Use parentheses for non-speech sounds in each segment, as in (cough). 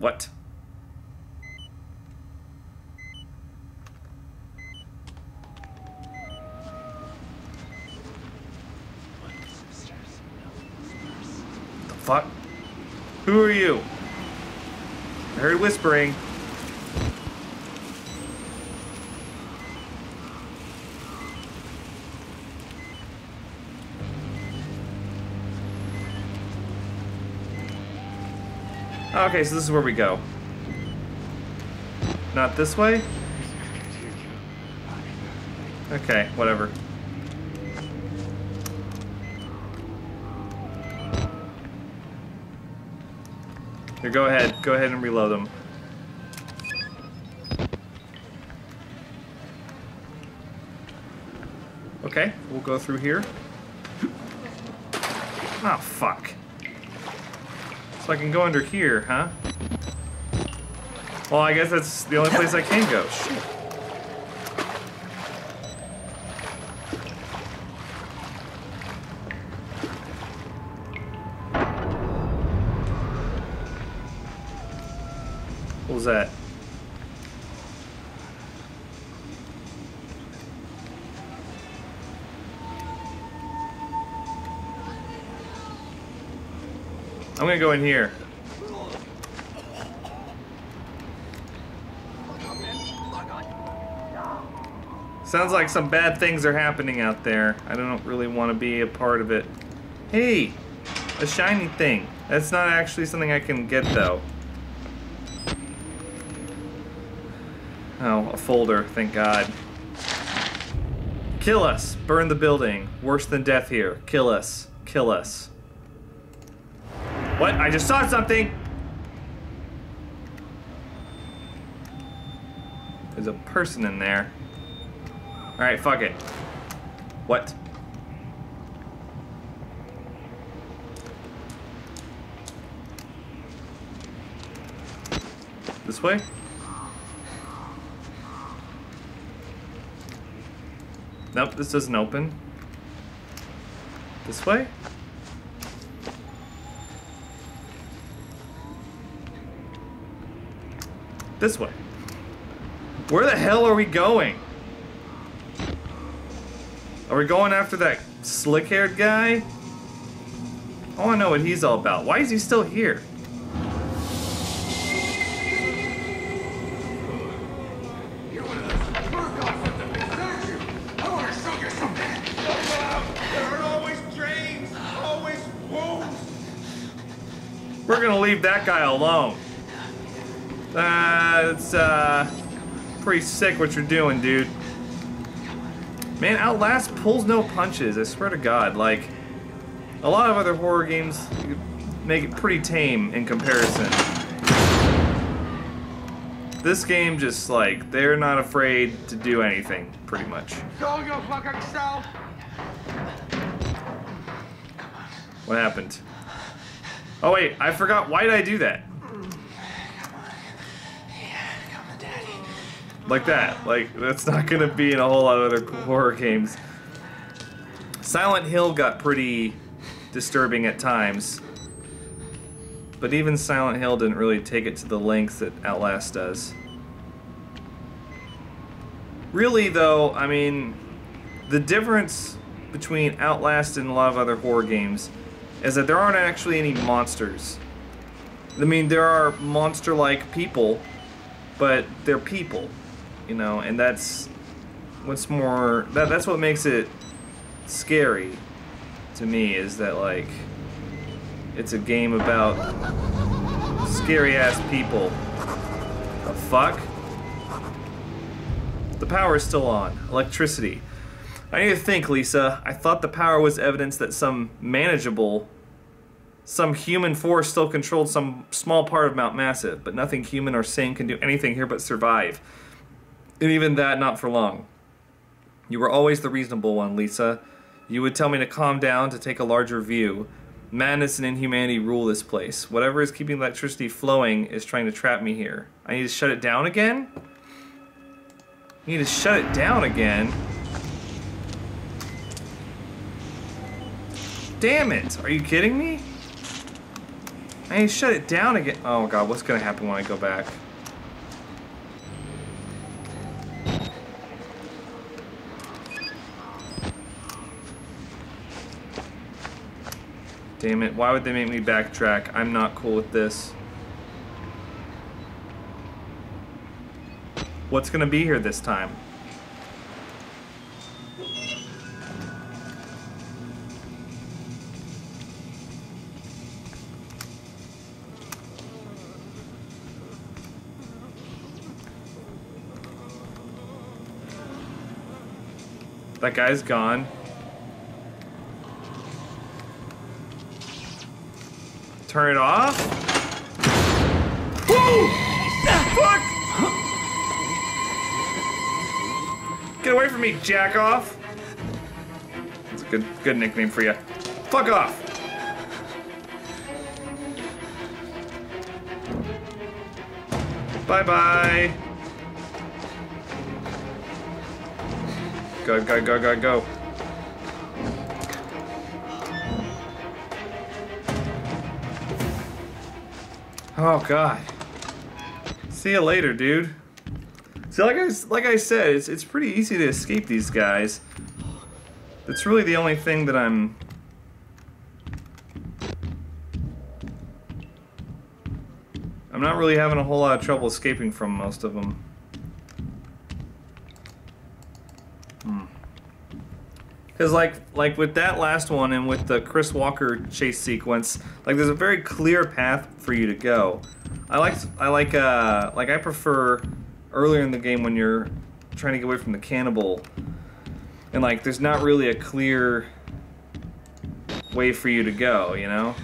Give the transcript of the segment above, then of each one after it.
What? The fuck? Who are you? I heard whispering. Okay, so this is where we go. Not this way? Okay, whatever. Here, go ahead. Go ahead and reload them. Okay, we'll go through here. Oh, fuck. So I can go under here, huh? Well, I guess that's the only place I can go. Shit. What was that? I'm gonna go in here. Sounds like some bad things are happening out there. I don't really want to be a part of it. Hey, a shiny thing. That's not actually something I can get though. Oh, a folder, thank God. Kill us. Burn the building. Worse than death here. Kill us. Kill us. What? I just saw something! There's a person in there. Alright, fuck it. What? This way? Nope, this doesn't open. This way? This way. Where the hell are we going? Are we going after that slick-haired guy? I want to know what he's all about. Why is he still here? We're gonna leave that guy alone. Uh, it's uh, pretty sick what you're doing, dude. Man, Outlast pulls no punches. I swear to God, like a lot of other horror games make it pretty tame in comparison. This game just like they're not afraid to do anything, pretty much. Your fucking self. What happened? Oh wait, I forgot. Why did I do that? Like that. Like that's not gonna be in a whole lot of other horror games. Silent Hill got pretty disturbing at times. But even Silent Hill didn't really take it to the length that Outlast does. Really though, I mean, the difference between Outlast and a lot of other horror games is that there aren't actually any monsters. I mean, there are monster-like people, but they're people, you know, and that's what's more that that's what makes it scary to me is that like it's a game about scary ass people. The fuck? The power is still on. Electricity. I need to think, Lisa. I thought the power was evidence that some manageable, some human force still controlled some small part of Mount Massive, but nothing human or sane can do anything here but survive. And even that, not for long. You were always the reasonable one, Lisa. You would tell me to calm down, to take a larger view. Madness and inhumanity rule this place. Whatever is keeping electricity flowing is trying to trap me here. I need to shut it down again? You need to shut it down again? Damn it! Are you kidding me? I need to shut it down again. Oh god, what's gonna happen when I go back? Damn it, why would they make me backtrack? I'm not cool with this. What's gonna be here this time? That guy's gone. Turn it off. Fuck! Get away from me, jack off. That's a good, good nickname for you. Fuck off. Bye bye. Go, go, go, go, go. Oh god. See you later, dude. See, like I like I said, it's it's pretty easy to escape these guys. That's really the only thing that I'm. I'm not really having a whole lot of trouble escaping from most of them. Because like like with that last one and with the Chris Walker chase sequence, like there's a very clear path for you to go. I like I like uh like I prefer earlier in the game when you're trying to get away from the cannibal, and like there's not really a clear way for you to go, you know.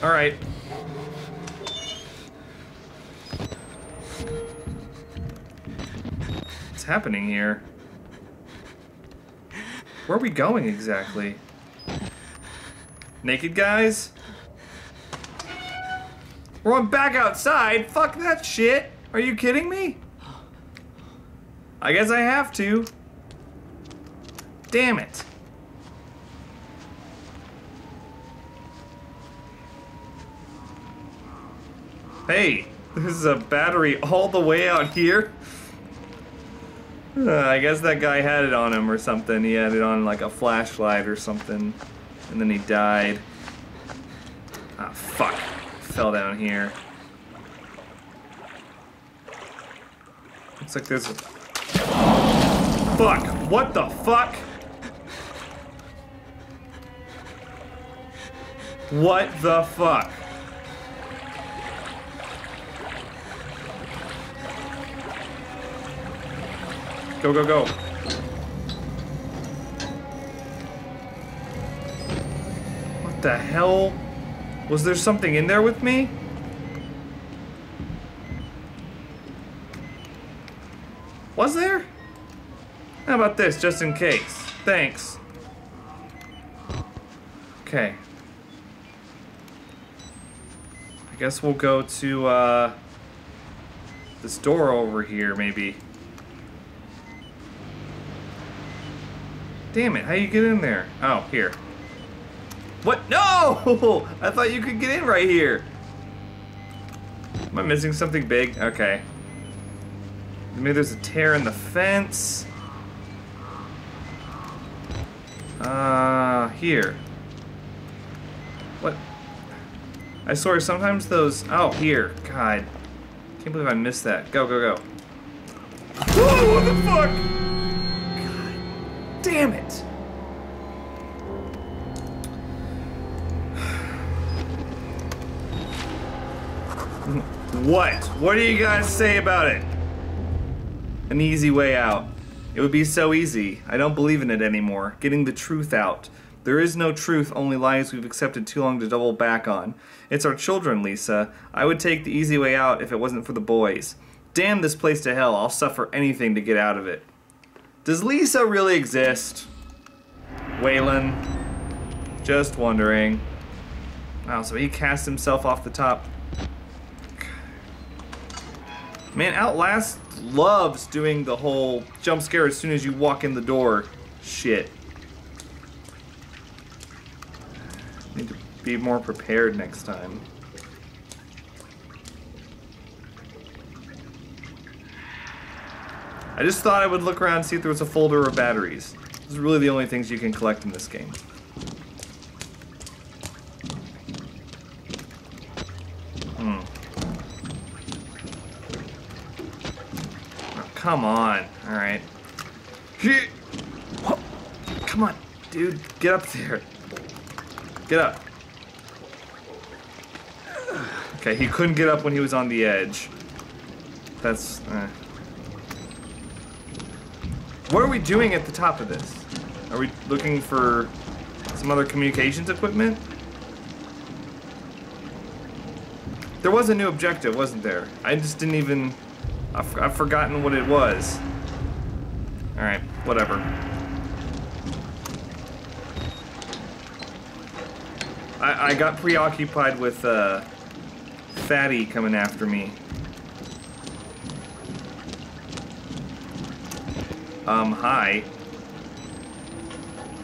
All right. What's happening here? Where are we going exactly? Naked guys? We're on back outside? Fuck that shit! Are you kidding me? I guess I have to. Damn it. Hey, there's a battery all the way out here. Uh, I guess that guy had it on him or something. He had it on like a flashlight or something. And then he died. Ah, fuck. Fell down here. Looks like there's a... Fuck! What the fuck? What the fuck? Go, go, go. What the hell? Was there something in there with me? Was there? How about this, just in case? Thanks. Okay. I guess we'll go to, uh, this door over here, maybe. Damn it, how you get in there? Oh, here. What? No! (laughs) I thought you could get in right here. Am I missing something big? Okay. Maybe there's a tear in the fence. Uh, here. What? I swear, sometimes those... Oh, here. God. Can't believe I missed that. Go, go, go. Whoa, what the fuck? Damn it! What? What do you guys say about it? An easy way out. It would be so easy. I don't believe in it anymore. Getting the truth out. There is no truth, only lies we've accepted too long to double back on. It's our children, Lisa. I would take the easy way out if it wasn't for the boys. Damn this place to hell. I'll suffer anything to get out of it. Does Lisa really exist? Waylon. Just wondering. Wow, so he cast himself off the top. Man, Outlast loves doing the whole jump scare as soon as you walk in the door. Shit. Need to be more prepared next time. I just thought I would look around and see if there was a folder of batteries. Those are really the only things you can collect in this game. Hmm. Oh, come on. Alright. Come on, dude. Get up there. Get up. (sighs) Okay, he couldn't get up when he was on the edge. That's. Eh. What are we doing at the top of this? Are we looking for some other communications equipment? There was a new objective, wasn't there? I just didn't even... I've, I've forgotten what it was. Alright, whatever. I, I got preoccupied with uh, Fatty coming after me. Um, hi.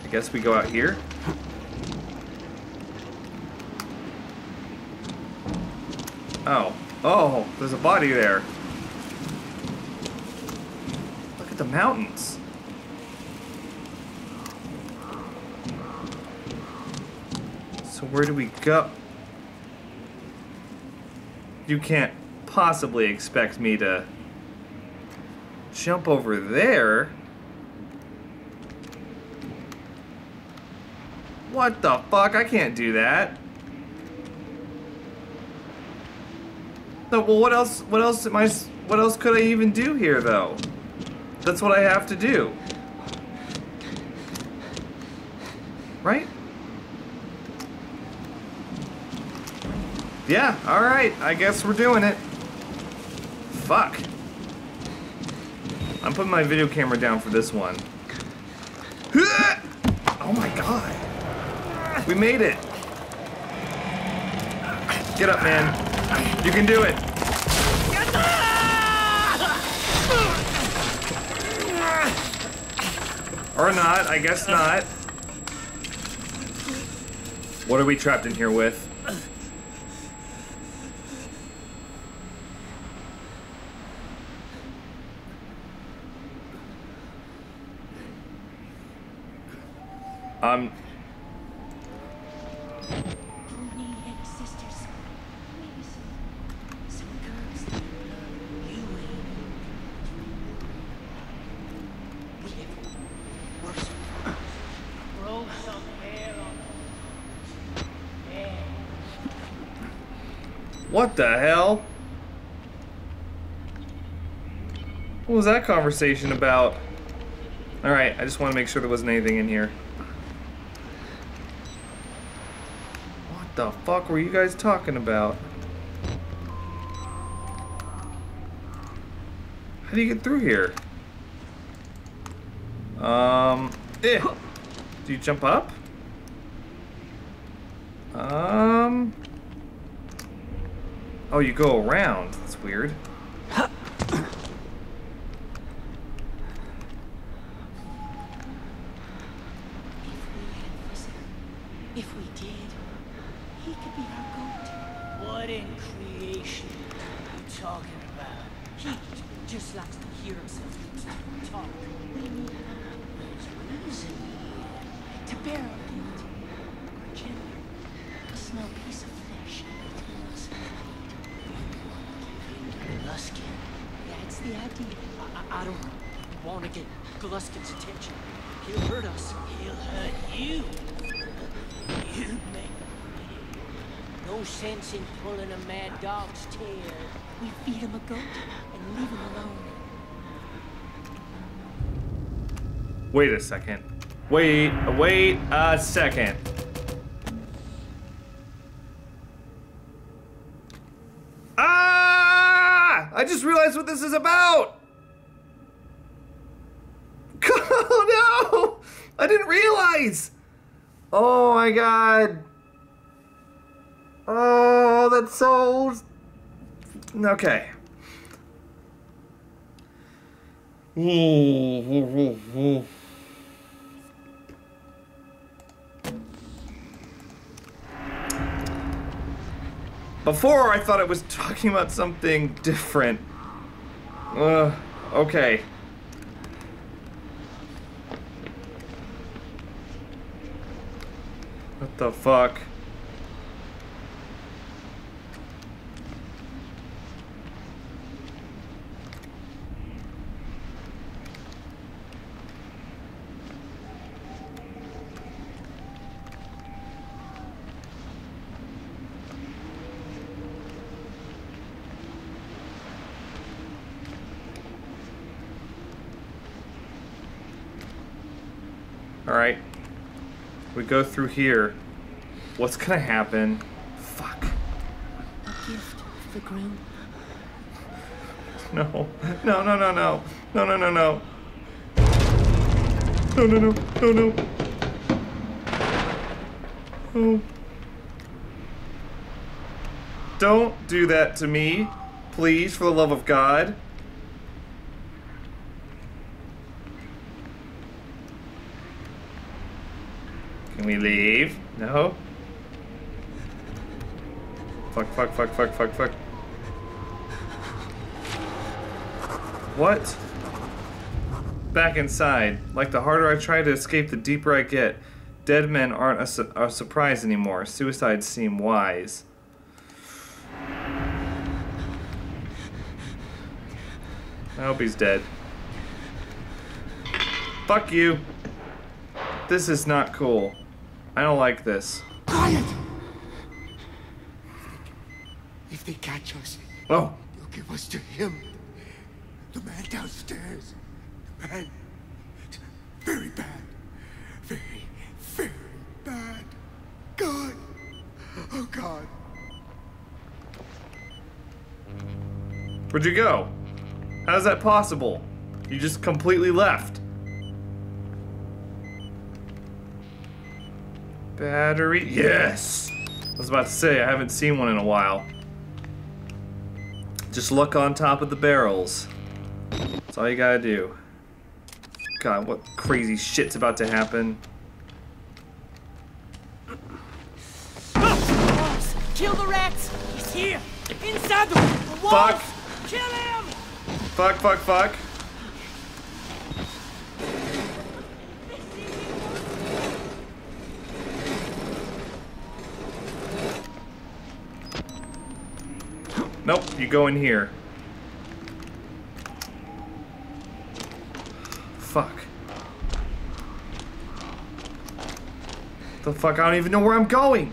I guess we go out here. Oh. Oh, there's a body there. Look at the mountains. So where do we go? You can't possibly expect me to jump over there. What the fuck? I can't do that. No, well, what else? What else am I? What else could I even do here, though? That's what I have to do, right? Yeah. All right. I guess we're doing it. Fuck. I'm putting my video camera down for this one. Oh my god. We made it. Get up, man. You can do it. Or not, I guess not. What are we trapped in here with? Um, Only any sisters. Maybe some, some girls that love you We have worse. Grow some hair on Yeah. What the hell? What was that conversation about? Alright, I just want to make sure there wasn't anything in here. What the fuck were you guys talking about? How do you get through here? Um, eh. Do you jump up? Um. Oh, you go around. That's weird. If we had a visitor, if we did, he could be our goat. What in creation are you talking about? He just likes to hear himself talk. We need There's reason here. to bear our guilt. Or gentler, a small piece of flesh between us and fate. Gluskin. That's the idea. I, I, I don't want to get Gluskin's attention. He'll hurt us. He'll hurt you. You make No sense in pulling a mad dog's tail. We feed him a goat and leave him alone. Wait a second. Wait, wait a second. Ah! I just realized what this is about. Oh no! I Oh my god. Oh, that's so. Okay. Before I thought it was talking about something different. Uh, okay. The fuck? Alright. We go through here. What's gonna happen? Fuck. A gift for Groom. No. No, no, no, no. No, no, no, no. No, no, no. No, no. Oh. Don't do that to me. Please, for the love of God. Can we leave? No? Fuck, fuck, fuck, fuck, fuck, fuck. What? Back inside. Like the harder I try to escape, the deeper I get. Dead men aren't a, su- a surprise anymore. Suicides seem wise. I hope he's dead. Fuck you. This is not cool. I don't like this. Quiet! If they catch us, Oh, you'll give us to him. The man downstairs. The man. Very bad. Very, very bad. God. Oh, God. where'd you go? How's that possible? You just completely left. Battery, yes! I was about to say, I haven't seen one in a while. Just look on top of the barrels. That's all you gotta do. God, what crazy shit's about to happen. Boss, kill the rats! He's here! Inside the, walls! Fuck. Kill him! Fuck, fuck, fuck. Nope, you go in here. Fuck. The fuck, I don't even know where I'm going.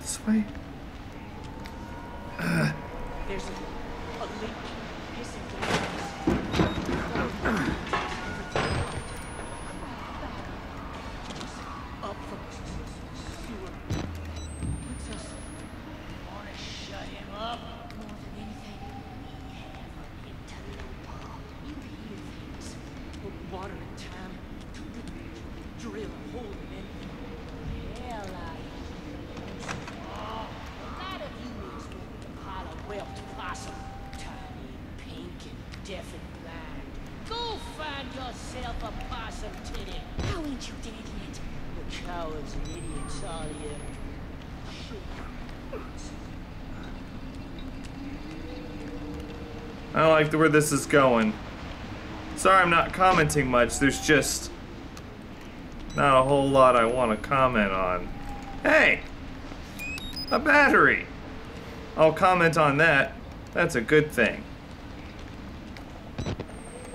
This way? There's a, a leak. Hissing gas. Up from the sewer. Puts us. Wanna shut him up? More than anything, we have an internal ball. You hear things. Put water in time. Drill a hole in it. Hell out Oh, a lot of you is moving to pile of whelped possum. Tiny, pink, and deaf and blind. Go find yourself a possum titty. How ain't you dead yet? The cowards and idiots, all of you. I like the, where this is going. Sorry I'm not commenting much. There's just not a whole lot I want to comment on. Hey! A battery! I'll comment on that. That's a good thing.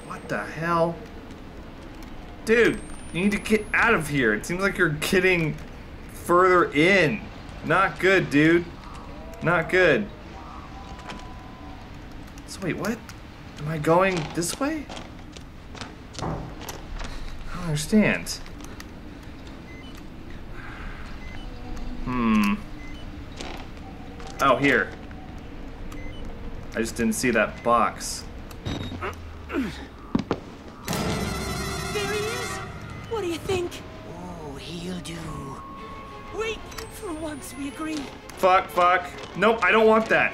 What the hell? Dude, you need to get out of here. It seems like you're getting further in. Not good, dude. Not good. So wait, what? Am I going this way? I don't understand. Hmm. Oh, here. I just didn't see that box. There he is! What do you think? Oh, he'll do. Wait! For once we agree. Fuck, fuck. Nope, I don't want that.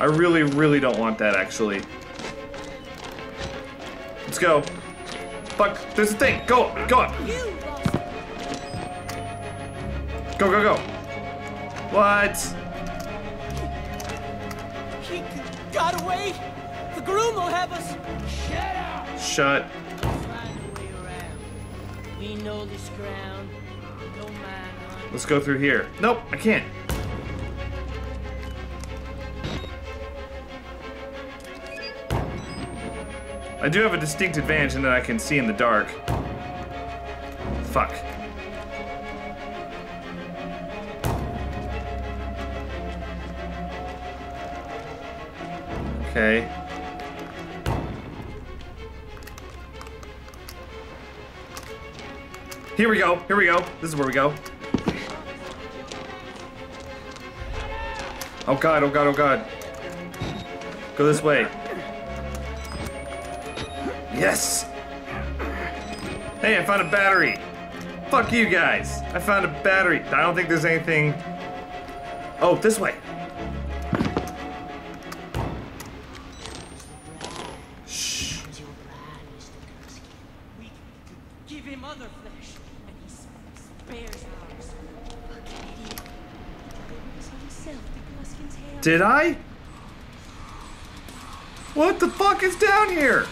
I really, really don't want that, actually. Let's go. Fuck, there's a thing. Go, go up. Go, go, go. What? He got away. The groom will have us. Shut up. Shut. Find a way around. We know this ground. Don't mind. Let's go through here. Nope, I can't. I do have a distinct advantage in that I can see in the dark. Fuck. Okay. Here we go. Here we go. This is where we go. Oh god, oh god, oh god. Go this way. Yes! Hey, I found a battery. Fuck you guys. I found a battery. I don't think there's anything. Oh, this way. Shh. Did I? What the fuck is down here?